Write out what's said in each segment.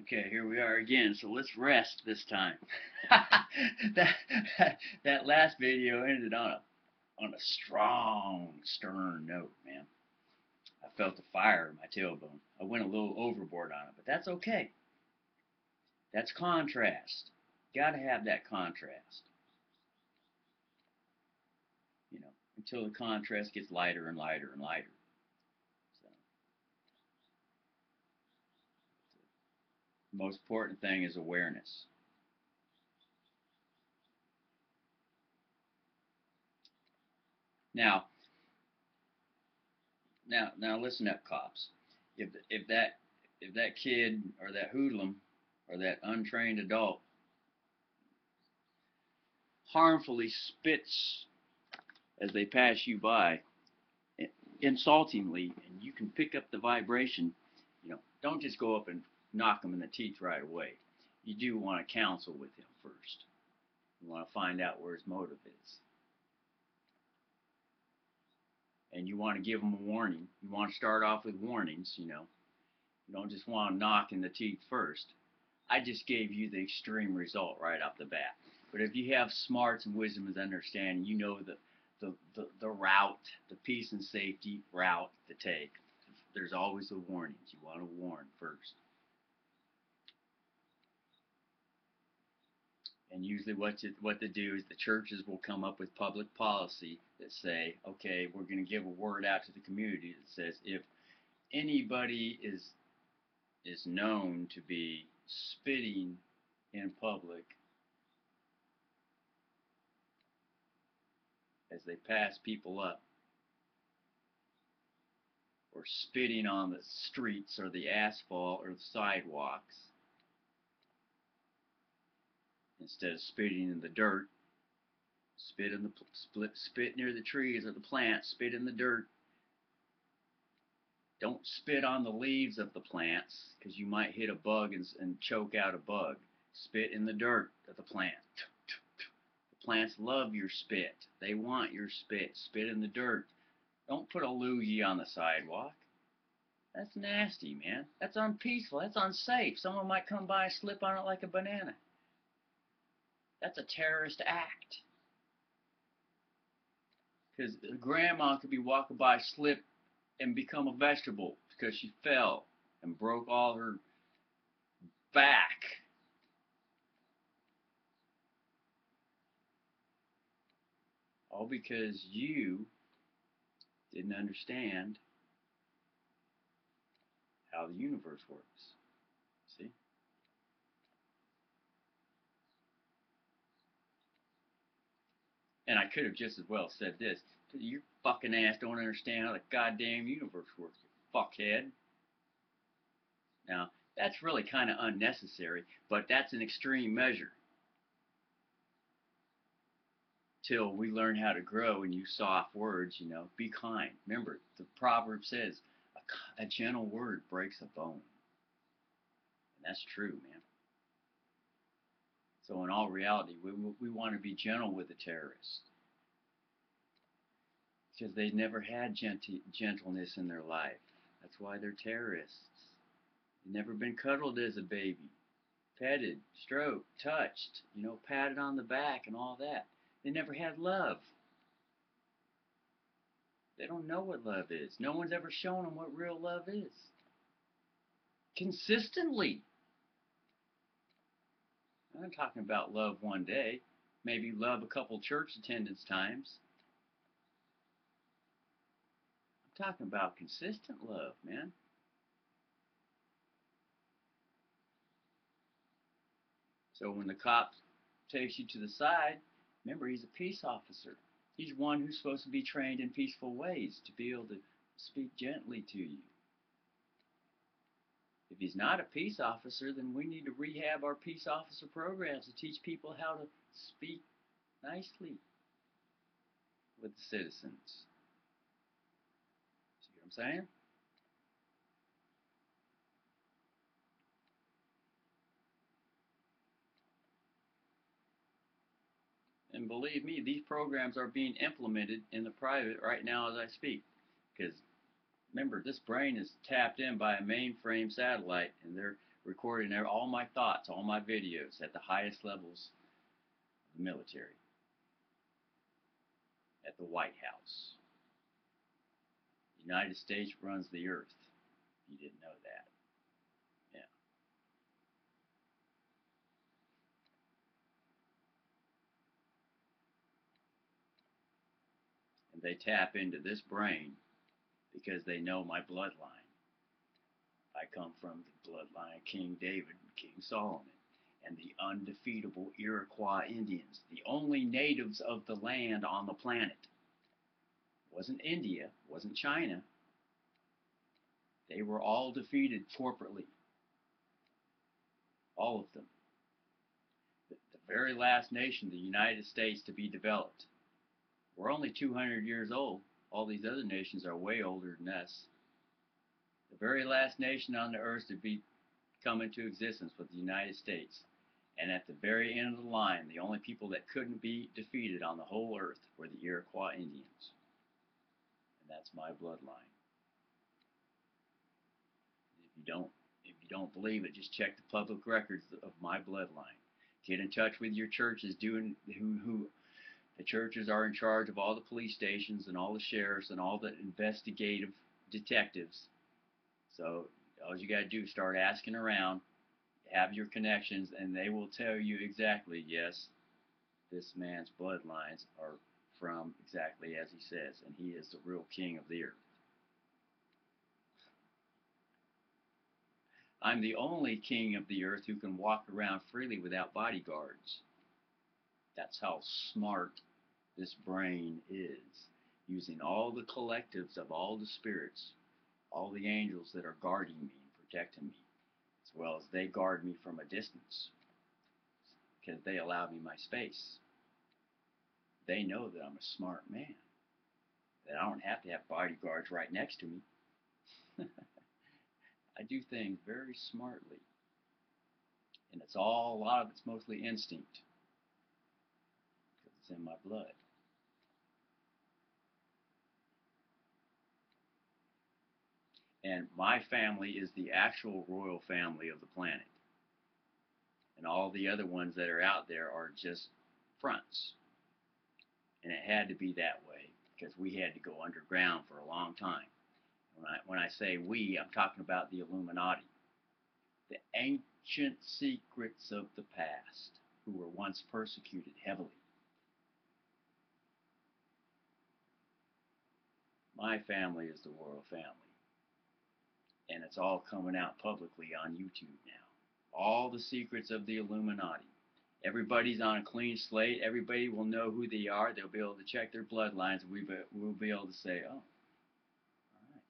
Okay, here we are again. So let's rest this time. that, that last video ended on a on a strong, stern note, man. I felt the fire in my tailbone. I went a little overboard on it, but that's okay. That's contrast. Got to have that contrast. You know, until the contrast gets lighter and lighter and lighter. The most important thing is awareness. Now, now, now listen up, cops. If if that if that kid or that hoodlum or that untrained adult harmfully spits as they pass you by, insultingly, and you can pick up the vibration, you know, don't just go up and knock him in the teeth right away. You do want to counsel with him first. You want to find out where his motive is. And you want to give him a warning. You want to start off with warnings, you know. You don't just want to knock in the teeth first. I just gave you the extreme result right off the bat. But if you have smarts and wisdom and understanding, you know the, the, the, the route, the peace and safety route to take. There's always the warnings. You want to warn first. And usually what what they do is the churches will come up with public policy that say, okay, we're going to give a word out to the community that says if anybody is is known to be spitting in public as they pass people up or spitting on the streets or the asphalt or the sidewalks instead of spitting in the dirt. Spit in the split, spit near the trees or the plants. Spit in the dirt. Don't spit on the leaves of the plants because you might hit a bug and, and choke out a bug. Spit in the dirt of the plant. The plants love your spit. They want your spit. Spit in the dirt. Don't put a loogie on the sidewalk. That's nasty, man. That's unpeaceful. That's unsafe. Someone might come by and slip on it like a banana. That's a terrorist act. Because grandma could be walking by, slip, and become a vegetable because she fell and broke all her back. All because you didn't understand how the universe works. And I could have just as well said this. Your fucking ass don't understand how the goddamn universe works, you fuckhead. Now, that's really kind of unnecessary, but that's an extreme measure. Till we learn how to grow and use soft words, you know, be kind. Remember, the proverb says, a, a gentle word breaks a bone. And that's true, man. So in all reality, we, we want to be gentle with the terrorists. Because they never had gentleness in their life. That's why they're terrorists. They've never been cuddled as a baby. Petted, stroked, touched, you know, patted on the back and all that. They never had love. They don't know what love is. No one's ever shown them what real love is. Consistently. I'm talking about love one day. Maybe love a couple church attendance times. I'm talking about consistent love, man. So when the cop takes you to the side, remember he's a peace officer. He's one who's supposed to be trained in peaceful ways to be able to speak gently to you. If he's not a peace officer, then we need to rehab our peace officer programs to teach people how to speak nicely with the citizens. See what I'm saying? And believe me, these programs are being implemented in the private right now as I speak. Because remember, this brain is tapped in by a mainframe satellite, and they're recording all my thoughts, all my videos at the highest levels of the military, at the White House. The United States runs the earth. You didn't know that. Yeah. And they tap into this brain because they know my bloodline. I come from the bloodline of King David and King Solomon and the undefeatable Iroquois Indians, the only natives of the land on the planet. wasn't India, wasn't China. They were all defeated corporately. All of them. The, the very last nation, the United States, to be developed. We're only 200 years old. All these other nations are way older than us. The very last nation on the earth to be come into existence was the United States. And at the very end of the line, the only people that couldn't be defeated on the whole earth were the Iroquois Indians. And that's my bloodline. If you don't if you don't believe it, just check the public records of my bloodline. Get in touch with your churches doing who who the churches are in charge of all the police stations and all the sheriffs and all the investigative detectives. So all you got to do is start asking around, have your connections, and they will tell you exactly, yes, this man's bloodlines are from exactly as he says, and he is the real king of the earth. I'm the only king of the earth who can walk around freely without bodyguards. That's how smart this brain is, using all the collectives of all the spirits, all the angels that are guarding me and protecting me, as well as they guard me from a distance, because they allow me my space. They know that I'm a smart man, that I don't have to have bodyguards right next to me. I do things very smartly. And it's all, a lot of it's mostly instinct. Because it's in my blood. And my family is the actual royal family of the planet. And all the other ones that are out there are just fronts. And it had to be that way because we had to go underground for a long time. When I, when I say we, I'm talking about the Illuminati, the ancient secrets of the past who were once persecuted heavily. My family is the royal family. And it's all coming out publicly on YouTube now. All the secrets of the Illuminati. Everybody's on a clean slate. Everybody will know who they are. They'll be able to check their bloodlines. We will be able to say, oh, all right.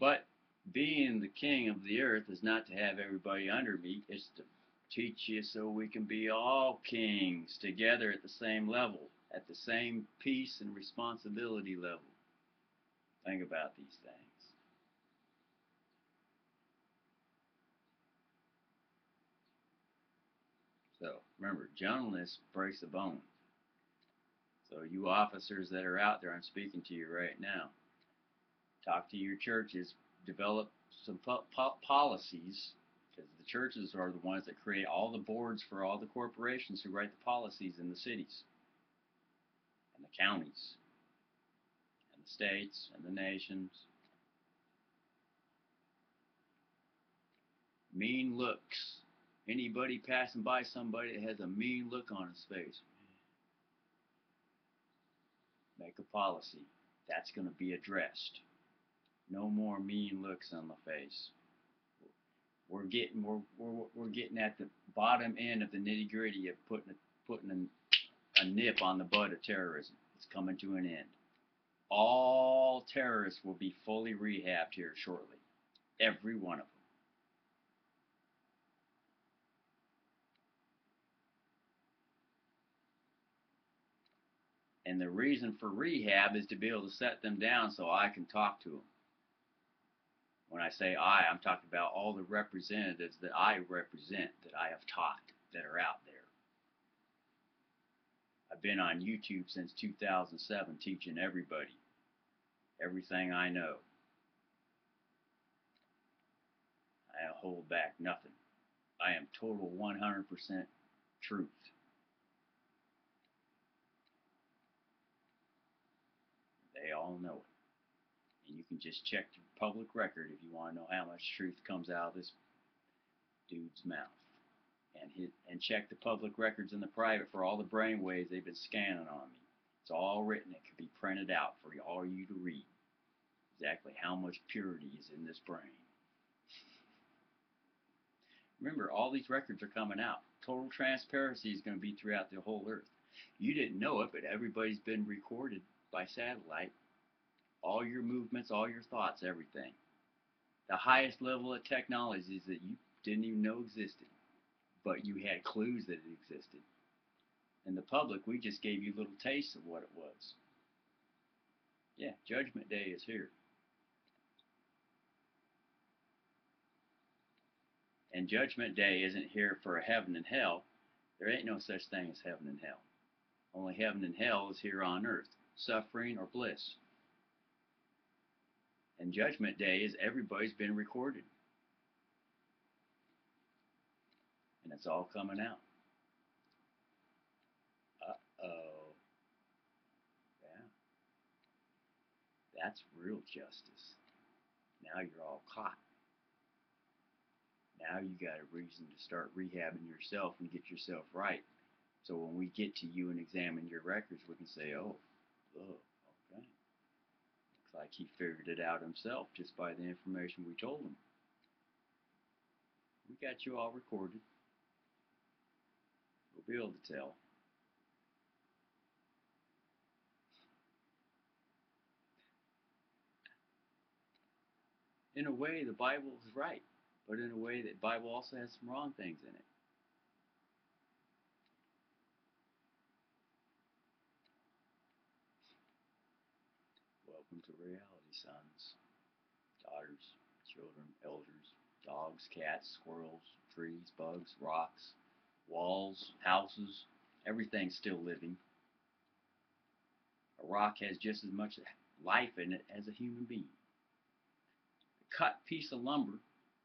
But being the king of the earth is not to have everybody under me, it's to teach you so we can be all kings together at the same level, at the same peace and responsibility level. Think about these things. So remember, gentleness breaks the bone. So you officers that are out there, I'm speaking to you right now talk to your churches, develop some po- po- policies, because the churches are the ones that create all the boards for all the corporations who write the policies in the cities, and the counties, the states, and the nations. Mean looks. Anybody passing by somebody that has a mean look on his face, make a policy. That's going to be addressed. No more mean looks on the face. We're getting we're we're, we're getting at the bottom end of the nitty gritty of putting a, putting a, a nip on the bud of terrorism. It's coming to an end. All terrorists will be fully rehabbed here shortly. Every one of them. And the reason for rehab is to be able to set them down so I can talk to them. When I say I, I'm talking about all the representatives that I represent, that I have taught, that are out there. I've been on YouTube since 2007 teaching everybody everything I know. I hold back nothing. I am total 100% truth. They all know it. And you can just check the public record if you want to know how much truth comes out of this dude's mouth. And hit, and check the public records and the private for all the brain waves they've been scanning on me. It's all written. It can be printed out for all you to read. Exactly how much purity is in this brain. Remember, all these records are coming out. Total transparency is going to be throughout the whole earth. You didn't know it, but everybody's been recorded by satellite. All your movements, all your thoughts, everything. The highest level of technologies that you didn't even know existed, but you had clues that it existed. And the public, we just gave you little tastes of what it was. Yeah, Judgment Day is here. And Judgment Day isn't here for heaven and hell. There ain't no such thing as heaven and hell. Only heaven and hell is here on earth, suffering or bliss. And Judgment Day is everybody's been recorded. And it's all coming out. Uh-oh. Yeah. That's real justice. Now you're all caught. Now you got a reason to start rehabbing yourself and get yourself right. So when we get to you and examine your records, we can say, oh, oh, okay. Looks like he figured it out himself just by the information we told him. We got you all recorded. We'll be able to tell. In a way, the Bible is right but in a way the Bible also has some wrong things in it. Welcome to reality, sons, daughters, children, elders, dogs, cats, squirrels, trees, bugs, rocks, walls, houses, everything's still living. A rock has just as much life in it as a human being. A cut piece of lumber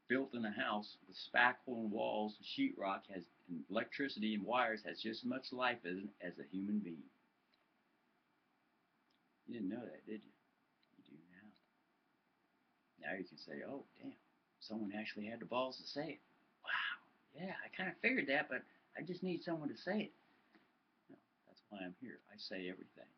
built in a house with spackle and walls and sheetrock has and electricity and wires has just as much life as, as a human being. You didn't know that, did you? You do now. Now you can say, oh, damn, someone actually had the balls to say it. Yeah, I kind of figured that, but I just need someone to say it. No, that's why I'm here. I say everything.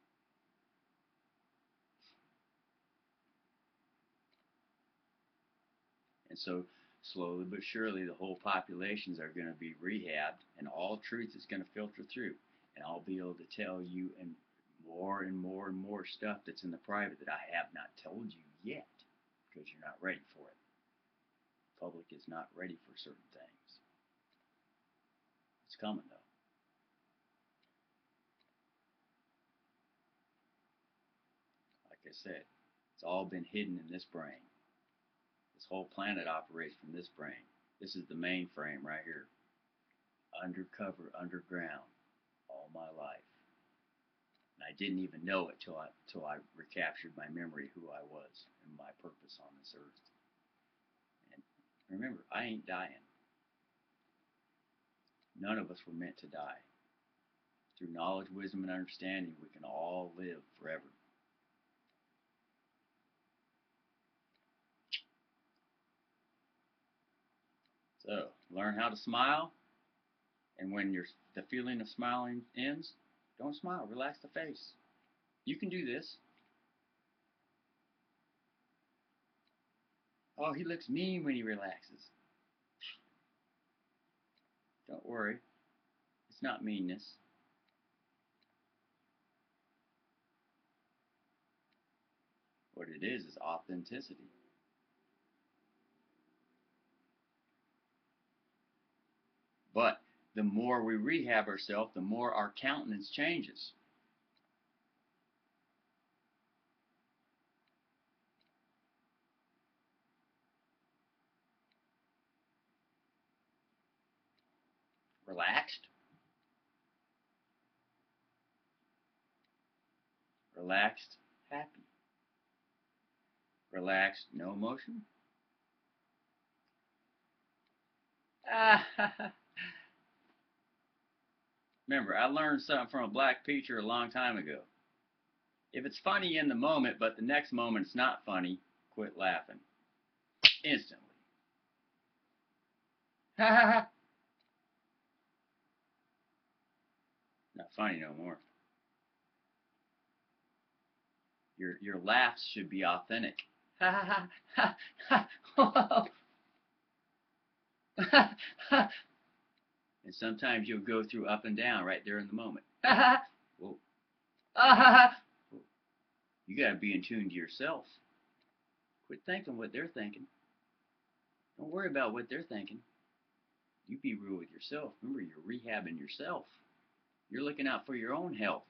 And so slowly but surely the whole populations are going to be rehabbed and all truth is going to filter through and I'll be able to tell you and more and more and more stuff that's in the private that I have not told you yet because you're not ready for it. The public is not ready for certain things. Coming though. Like I said, it's all been hidden in this brain. This whole planet operates from this brain. This is the mainframe right here. Undercover, underground, all my life. And I didn't even know it till I till I recaptured my memory who I was and my purpose on this earth. And remember, I ain't dying. None of us were meant to die. Through knowledge, wisdom, and understanding, we can all live forever. So learn how to smile. And when your the feeling of smiling ends, don't smile. Relax the face. You can do this. Oh, he looks mean when he relaxes. Don't worry. It's not meanness. What it is is authenticity. But the more we rehab ourselves, the more our countenance changes. Relaxed. Relaxed, happy. Relaxed, no emotion. Ah, Remember, I learned something from a black preacher a long time ago. If it's funny in the moment, but the next moment it's not funny, quit laughing. Instantly. not funny no more. Your your laughs should be authentic. and sometimes you'll go through up and down right there in the moment. Whoa. You got to be in tune to yourself. Quit thinking what they're thinking. Don't worry about what they're thinking. You be real with yourself. Remember, you're rehabbing yourself. You're looking out for your own health.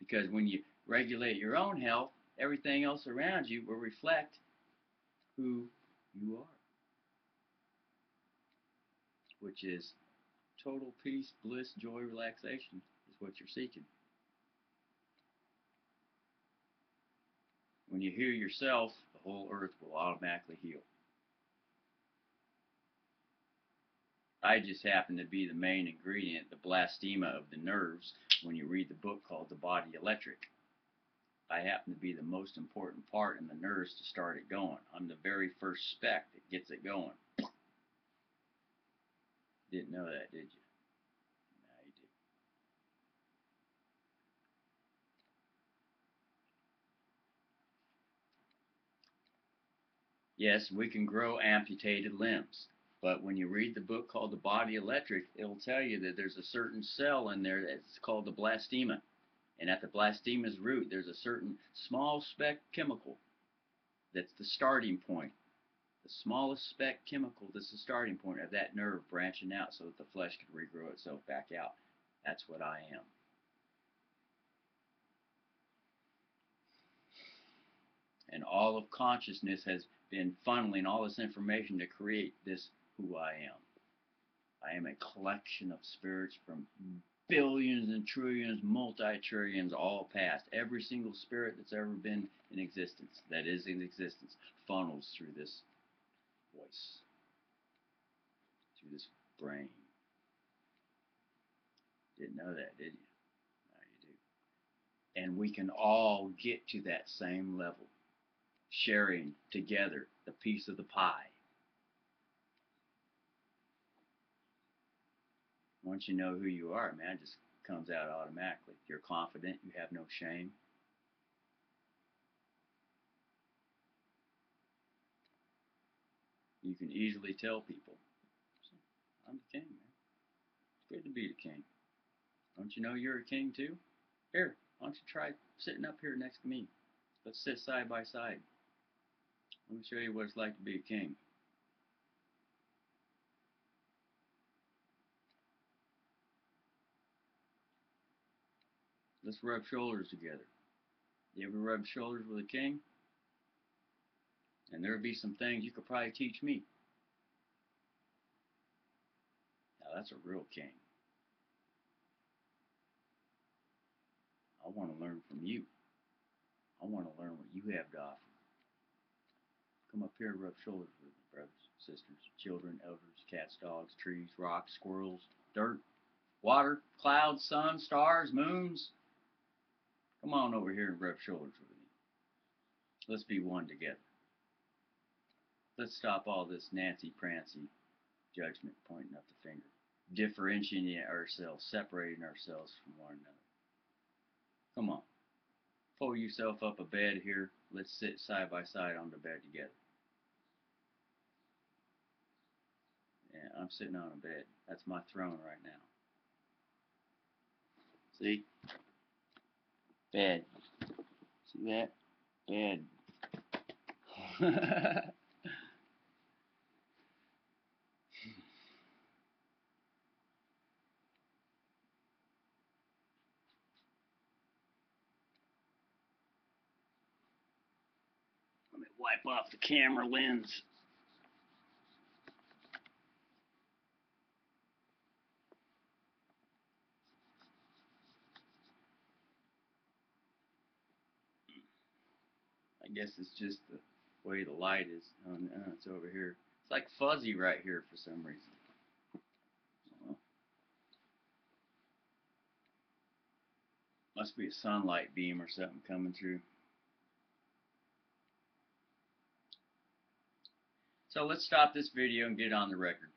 Because when you regulate your own health, everything else around you will reflect who you are. Which is total peace, bliss, joy, relaxation is what you're seeking. When you heal yourself, the whole earth will automatically heal. I just happen to be the main ingredient, the blastema of the nerves, when you read the book called The Body Electric. I happen to be the most important part in the nerves to start it going. I'm the very first speck that gets it going. Didn't know that, did you? Now you do. Yes, we can grow amputated limbs. But when you read the book called The Body Electric, it'll tell you that there's a certain cell in there that's called the blastema. And at the blastema's root, there's a certain small speck chemical that's the starting point. The smallest speck chemical that's the starting point of that nerve branching out so that the flesh can regrow itself back out. That's what I am. And all of consciousness has been funneling all this information to create this who I am. I am a collection of spirits from billions and trillions, multi-trillions, all past. Every single spirit that's ever been in existence, that is in existence, funnels through this voice, through this brain. Didn't know that, did you? Now you do. And we can all get to that same level, sharing together the piece of the pie. Once you know who you are, man, it just comes out automatically. You're confident, you have no shame. You can easily tell people, I'm the king, man. It's good to be the king. Don't you know you're a king too? Here, why don't you try sitting up here next to me? Let's sit side by side. Let me show you what it's like to be a king. Let's rub shoulders together. You ever rub shoulders with a king? And there'll be some things you could probably teach me. Now that's a real king. I want to learn from you. I want to learn what you have to offer. Come up here rub shoulders with me, brothers, sisters, children, elders, cats, dogs, trees, rocks, squirrels, dirt, water, clouds, sun, stars, moons. Come on over here and rub shoulders with me. Let's be one together. Let's stop all this Nancy Prancy judgment, pointing up the finger, differentiating ourselves, separating ourselves from one another. Come on. Pull yourself up a bed here. Let's sit side by side on the bed together. Yeah, I'm sitting on a bed. That's my throne right now. See? Bed. See that? Bed. Let me wipe off the camera lens. I guess it's just the way the light is. Oh, no, it's over here. It's like fuzzy right here for some reason. Must be a sunlight beam or something coming through. So let's stop this video and get it on the record.